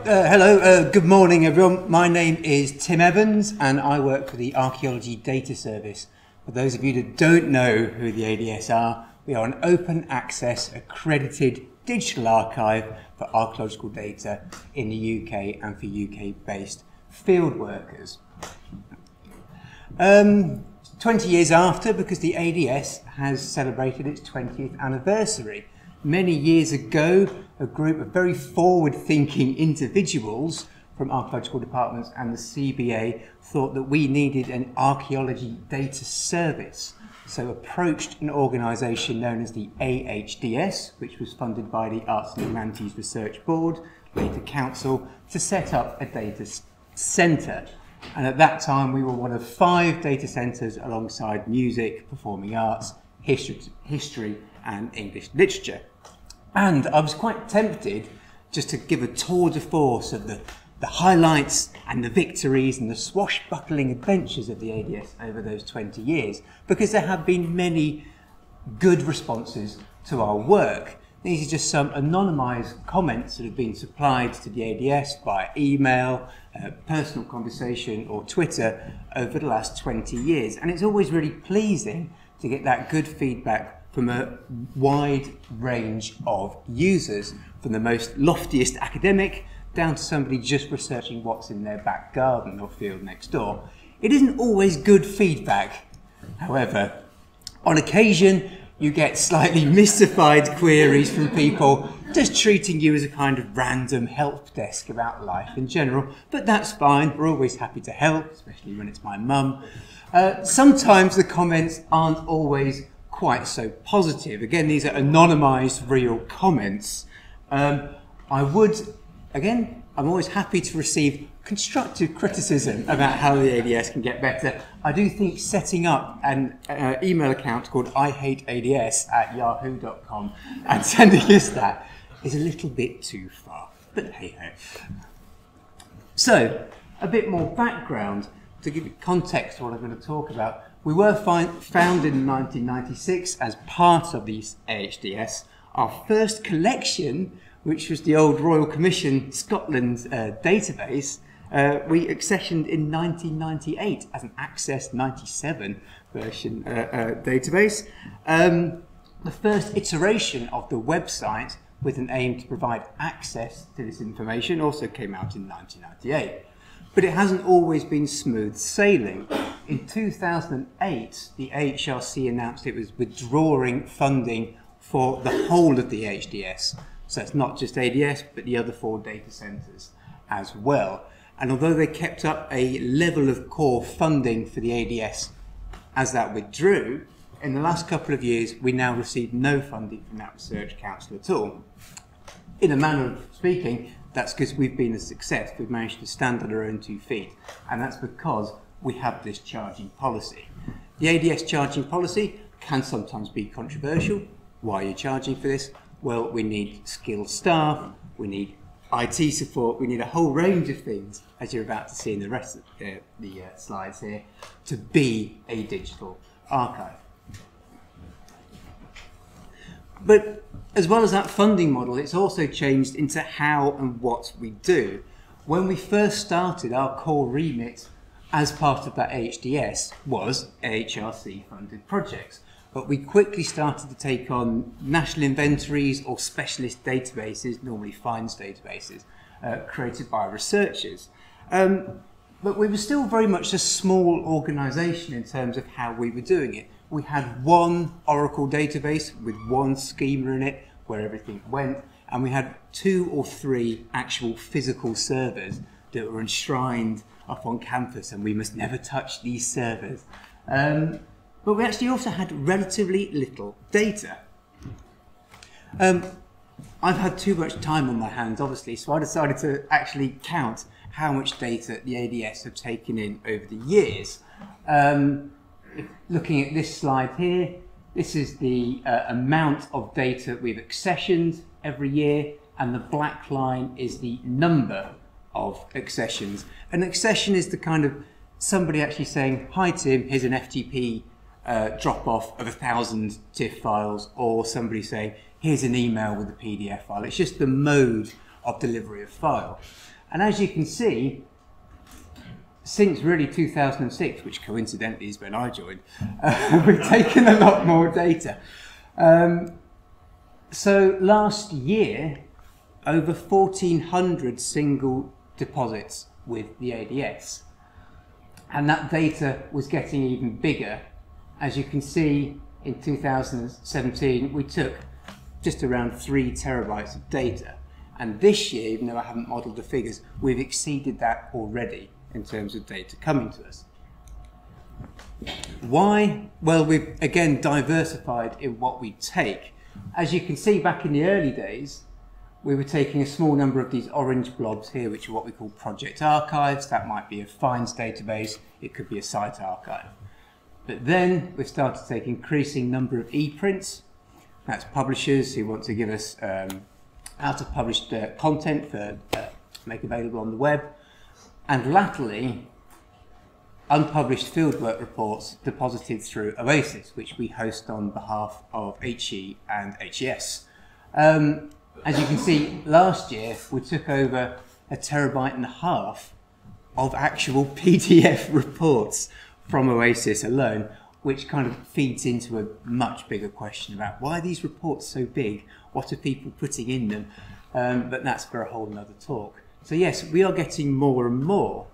Uh, hello, uh, good morning everyone. My name is Tim Evans and I work for the Archaeology Data Service. For those of you that don't know who the ADS are, we are an open access accredited digital archive for archaeological data in the UK and for UK based field workers. Um, 20 years after, because the ADS has celebrated its 20th anniversary. Many years ago, a group of very forward-thinking individuals from archaeological departments and the CBA thought that we needed an archaeology data service. So approached an organisation known as the AHDS, which was funded by the Arts and Humanities Research Board, later Council, to set up a data centre. And at that time, we were one of five data centres alongside music, performing arts, history, history and English literature. And I was quite tempted just to give a tour de force of the, the highlights and the victories and the swashbuckling adventures of the ADS over those 20 years, because there have been many good responses to our work. These are just some anonymised comments that have been supplied to the ADS by email, uh, personal conversation or Twitter over the last 20 years. And it's always really pleasing to get that good feedback from a wide range of users, from the most loftiest academic down to somebody just researching what's in their back garden or field next door. It isn't always good feedback. However, on occasion, you get slightly mystified queries from people just treating you as a kind of random help desk about life in general. But that's fine, we're always happy to help, especially when it's my mum. Uh, sometimes the comments aren't always quite so positive. Again, these are anonymised real comments. Um, I would, again, I'm always happy to receive constructive criticism about how the ADS can get better. I do think setting up an uh, email account called I hate ADS at yahoo.com and sending us that is a little bit too far. But hey ho. So, a bit more background to give you context to what I'm going to talk about. We were founded in 1996 as part of the AHDS. Our first collection, which was the old Royal Commission Scotland uh, database, uh, we accessioned in 1998 as an Access 97 version uh, uh, database. Um, the first iteration of the website with an aim to provide access to this information also came out in 1998. But it hasn't always been smooth sailing. In 2008, the AHRC announced it was withdrawing funding for the whole of the HDS. So it's not just ADS, but the other four data centres as well. And although they kept up a level of core funding for the ADS as that withdrew, in the last couple of years, we now receive no funding from that research council at all. In a manner of speaking, that's because we've been a success. We've managed to stand on our own two feet. And that's because we have this charging policy. The ADS charging policy can sometimes be controversial. Why are you charging for this? Well, we need skilled staff, we need IT support, we need a whole range of things, as you're about to see in the rest of uh, the uh, slides here, to be a digital archive. But as well as that funding model, it's also changed into how and what we do. When we first started, our core remit as part of that HDS was AHRC funded projects. But we quickly started to take on national inventories or specialist databases, normally finds databases, uh, created by researchers. Um, but we were still very much a small organisation in terms of how we were doing it we had one Oracle database with one schema in it where everything went, and we had two or three actual physical servers that were enshrined up on campus, and we must never touch these servers. Um, but we actually also had relatively little data. Um, I've had too much time on my hands, obviously, so I decided to actually count how much data the ADS have taken in over the years. Um, looking at this slide here, this is the uh, amount of data we've accessioned every year, and the black line is the number of accessions. An accession is the kind of somebody actually saying, hi Tim, here's an FTP uh, drop off of a thousand TIFF files, or somebody saying, here's an email with a PDF file. It's just the mode of delivery of file. And as you can see, since really 2006, which coincidentally is when I joined, uh, we've taken a lot more data. Um, so last year, over 1,400 single deposits with the ADS. And that data was getting even bigger. As you can see, in 2017, we took just around three terabytes of data. And this year, even though I haven't modeled the figures, we've exceeded that already in terms of data coming to us. Why? Well, we've again diversified in what we take. As you can see back in the early days, we were taking a small number of these orange blobs here, which are what we call project archives. That might be a FINDS database, it could be a site archive. But then we started to take increasing number of e-prints. That's publishers who want to give us um, out of published uh, content for uh, make available on the web. And latterly, unpublished fieldwork reports deposited through OASIS, which we host on behalf of HE and HES. Um, as you can see, last year we took over a terabyte and a half of actual PDF reports from OASIS alone, which kind of feeds into a much bigger question about why these reports so big? What are people putting in them? Um, but that's for a whole other talk. So yes, we are getting more and more.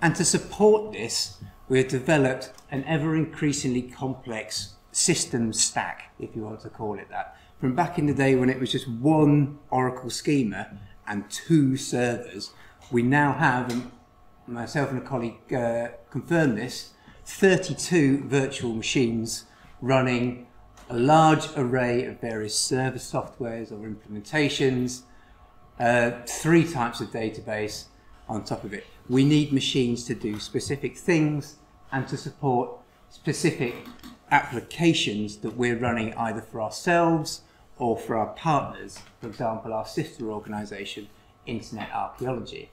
And to support this, we have developed an ever increasingly complex system stack, if you want to call it that, from back in the day when it was just one Oracle schema and two servers, we now have, and myself and a colleague uh, confirmed this, 32 virtual machines running a large array of various server softwares or implementations, uh, three types of database on top of it. We need machines to do specific things and to support specific applications that we're running either for ourselves or for our partners, for example, our sister organisation, Internet Archaeology.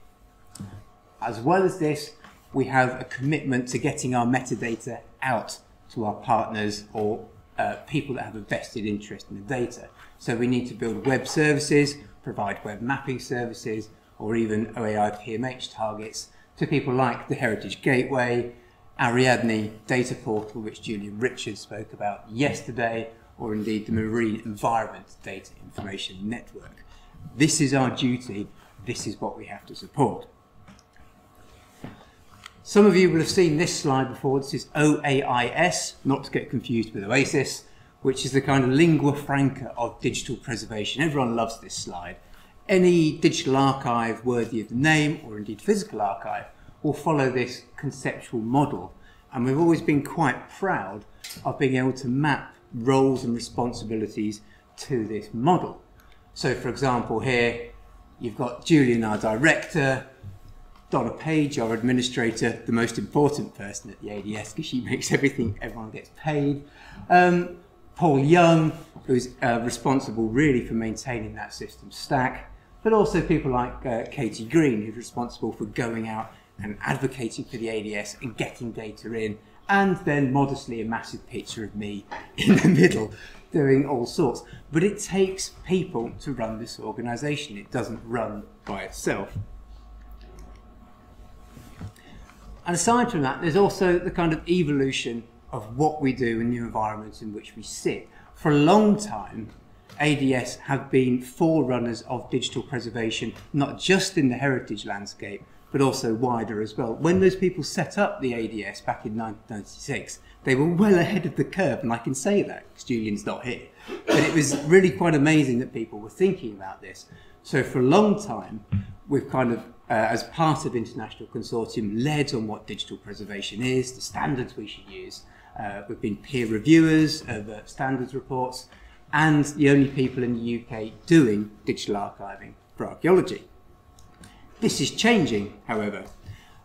As well as this, we have a commitment to getting our metadata out to our partners or uh, people that have a vested interest in the data. So we need to build web services, provide web mapping services, or even OAI PMH targets to people like the Heritage Gateway, Ariadne Data Portal, which Julian Richards spoke about yesterday, or indeed the Marine Environment Data Information Network. This is our duty, this is what we have to support. Some of you will have seen this slide before. This is OAIS, not to get confused with OASIS, which is the kind of lingua franca of digital preservation. Everyone loves this slide. Any digital archive worthy of the name, or indeed physical archive, will follow this conceptual model. And we've always been quite proud of being able to map roles and responsibilities to this model. So for example here, you've got Julian, our director, Donna Page, our administrator, the most important person at the ADS because she makes everything, everyone gets paid. Um, Paul Young, who's uh, responsible really for maintaining that system stack, but also people like uh, Katie Green, who's responsible for going out and advocating for the ADS and getting data in and then modestly a massive picture of me in the middle doing all sorts. But it takes people to run this organisation. It doesn't run by itself. And aside from that, there's also the kind of evolution of what we do in the environments in which we sit. For a long time, ADS have been forerunners of digital preservation, not just in the heritage landscape, but also wider as well. When those people set up the ADS back in 1996, they were well ahead of the curve, and I can say that because Julian's not here. But it was really quite amazing that people were thinking about this. So for a long time, we've kind of, uh, as part of International Consortium, led on what digital preservation is, the standards we should use. Uh, we've been peer reviewers of uh, standards reports, and the only people in the UK doing digital archiving for archaeology. This is changing, however.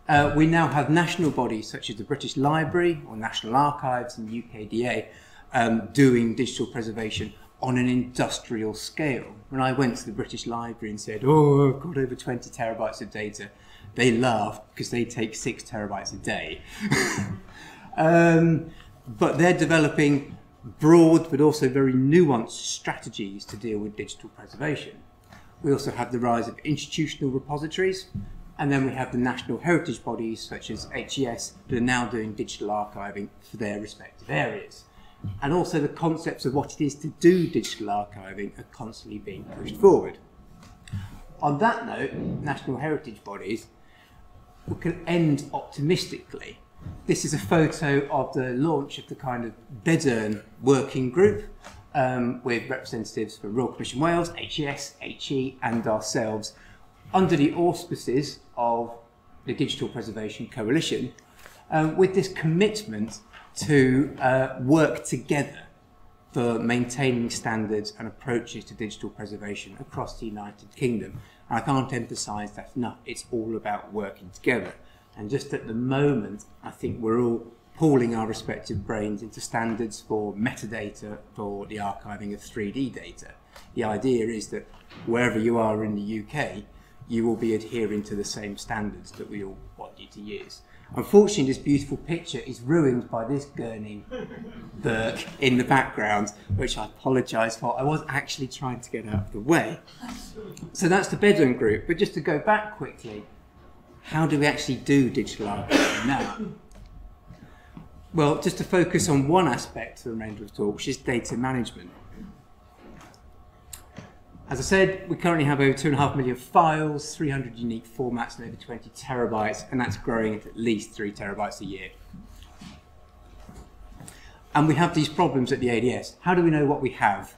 Uh, we now have national bodies such as the British Library or National Archives and UKDA um, doing digital preservation on an industrial scale. When I went to the British Library and said, oh, I've got over 20 terabytes of data, they laughed because they take six terabytes a day. um, but they're developing broad but also very nuanced strategies to deal with digital preservation. We also have the rise of institutional repositories, and then we have the national heritage bodies such as HES that are now doing digital archiving for their respective areas. And also the concepts of what it is to do digital archiving are constantly being pushed forward. On that note, national heritage bodies, we can end optimistically. This is a photo of the launch of the kind of BEDERN working group um, with representatives from Royal Commission Wales, HES, HE, and ourselves under the auspices of the Digital Preservation Coalition um, with this commitment to uh, work together for maintaining standards and approaches to digital preservation across the United Kingdom. And I can't emphasise that enough. It's all about working together. And just at the moment, I think we're all pooling our respective brains into standards for metadata for the archiving of 3D data. The idea is that wherever you are in the UK, you will be adhering to the same standards that we all want you to use. Unfortunately, this beautiful picture is ruined by this gurning berk in the background, which I apologise for. I was actually trying to get out of the way. So that's the BEDERN group. But just to go back quickly, how do we actually do digital archiving now? Well, just to focus on one aspect of the remainder of the talk, which is data management. As I said, we currently have over 2.5 million files, 300 unique formats, and over 20 terabytes, and that's growing at at least 3 terabytes a year. And we have these problems at the ADS. How do we know what we have?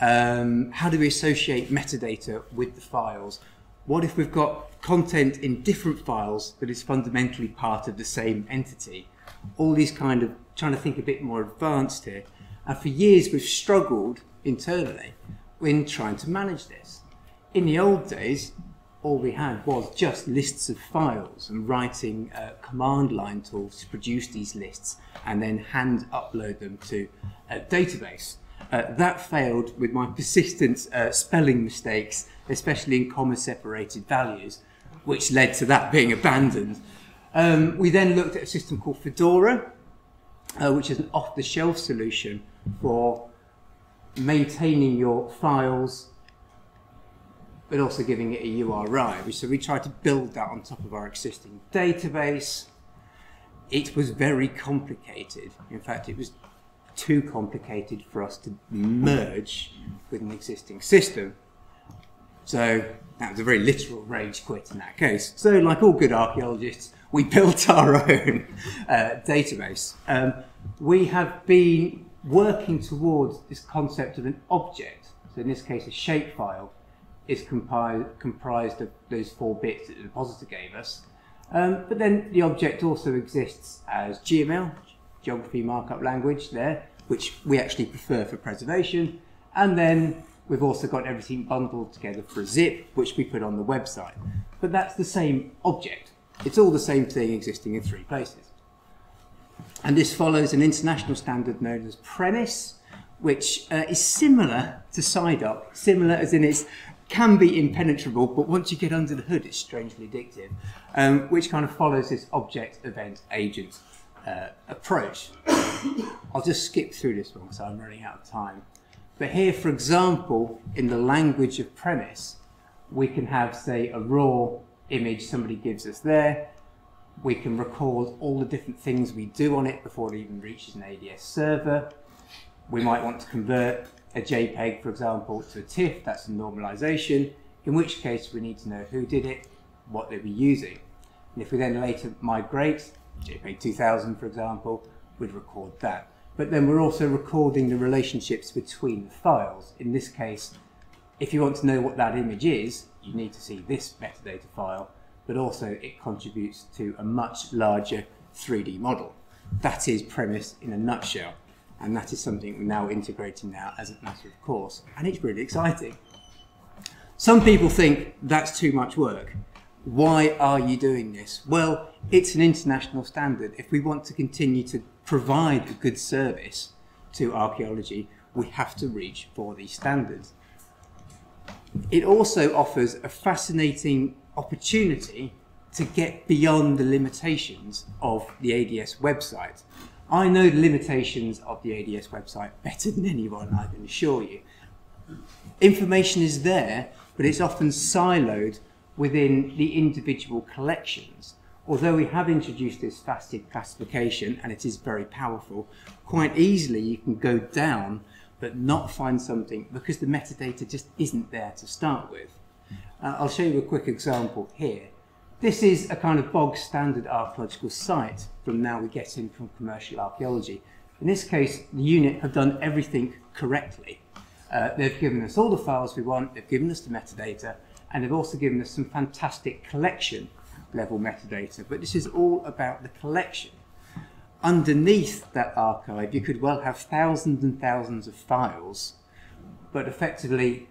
Um, how do we associate metadata with the files? What if we've got content in different files that is fundamentally part of the same entity? all these kind of trying to think a bit more advanced here. And for years we've struggled internally in trying to manage this. In the old days, all we had was just lists of files and writing uh, command line tools to produce these lists and then hand upload them to a database. Uh, that failed with my persistent uh, spelling mistakes, especially in comma separated values, which led to that being abandoned. Um, we then looked at a system called Fedora, uh, which is an off-the-shelf solution for maintaining your files, but also giving it a URI. So we tried to build that on top of our existing database. It was very complicated. In fact, it was too complicated for us to merge with an existing system. So that was a very literal rage quit in that case. So like all good archaeologists, we built our own uh, database. Um, we have been working towards this concept of an object. So in this case, a shapefile is comprised, comprised of those four bits that the depositor gave us. Um, but then the object also exists as GML, geography markup language there, which we actually prefer for preservation. And then we've also got everything bundled together for a zip, which we put on the website. But that's the same object. It's all the same thing existing in three places. And this follows an international standard known as PREMIS, which uh, is similar to CIDOC, similar as in it can be impenetrable, but once you get under the hood, it's strangely addictive, um, which kind of follows this object, event, agent uh, approach. I'll just skip through this one because I'm running out of time. But here, for example, in the language of PREMIS, we can have, say, a raw image somebody gives us there. We can record all the different things we do on it before it even reaches an ADS server. We might want to convert a JPEG, for example, to a TIFF, that's a normalization, in which case we need to know who did it, what they were using. And if we then later migrate, JPEG 2000, for example, we'd record that. But then we're also recording the relationships between the files. In this case, if you want to know what that image is, you need to see this metadata file, but also it contributes to a much larger 3D model. That is PREMIS in a nutshell. And that is something we're now integrating now as a matter of course. And it's really exciting. Some people think that's too much work. Why are you doing this? Well, it's an international standard. If we want to continue to provide a good service to archaeology, we have to reach for these standards. It also offers a fascinating opportunity to get beyond the limitations of the ADS website. I know the limitations of the ADS website better than anyone, I can assure you. Information is there, but it's often siloed within the individual collections. Although we have introduced this faceted classification, and it is very powerful, quite easily you can go down but not find something because the metadata just isn't there to start with. Uh, I'll show you a quick example here. This is a kind of bog standard archaeological site from now we get in from commercial archaeology. In this case, the unit have done everything correctly. Uh, they've given us all the files we want, they've given us the metadata, and they've also given us some fantastic collection level metadata. But this is all about the collection underneath that archive, you could well have thousands and thousands of files, but effectively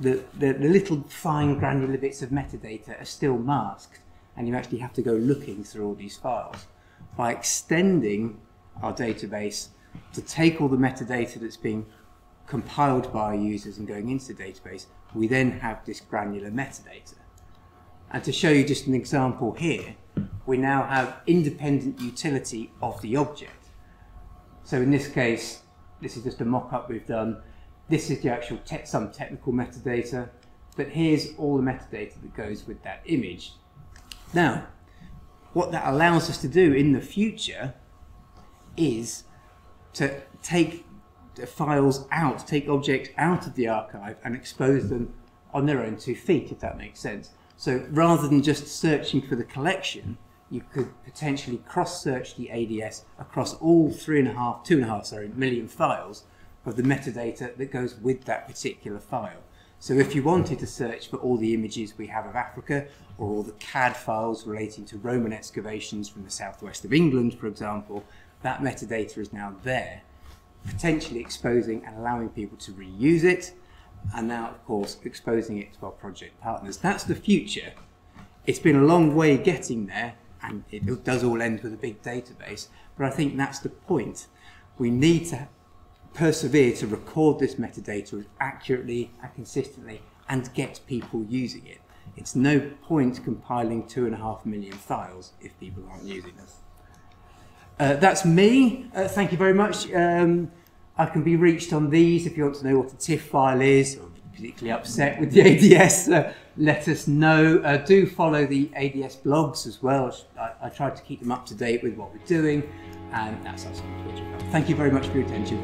the, the, the, little fine granular bits of metadata are still masked, and you actually have to go looking through all these files. By extending our database to take all the metadata that's being compiled by our users and going into the database, we then have this granular metadata. And to show you just an example here, we now have independent utility of the object. So in this case, this is just a mock-up we've done. This is the actual te some technical metadata, but here's all the metadata that goes with that image. Now, what that allows us to do in the future is to take files out, take objects out of the archive and expose them on their own two feet, if that makes sense. So rather than just searching for the collection, you could potentially cross-search the ADS across all three and a half, two and a half, sorry, million files of the metadata that goes with that particular file. So if you wanted to search for all the images we have of Africa, or all the CAD files relating to Roman excavations from the southwest of England, for example, that metadata is now there, potentially exposing and allowing people to reuse it, and now, of course, exposing it to our project partners. That's the future. It's been a long way getting there, and it does all end with a big database. But I think that's the point. We need to persevere to record this metadata accurately and consistently and get people using it. It's no point compiling two and a half million files if people aren't using them. Uh, that's me. Uh, thank you very much. Um, I can be reached on these if you want to know what a TIFF file is, or particularly upset with the ADS. Uh, let us know. Uh, do follow the ADS blogs as well. I, I, try to keep them up to date with what we're doing, and that's us on Twitter. Thank you very much for your attention.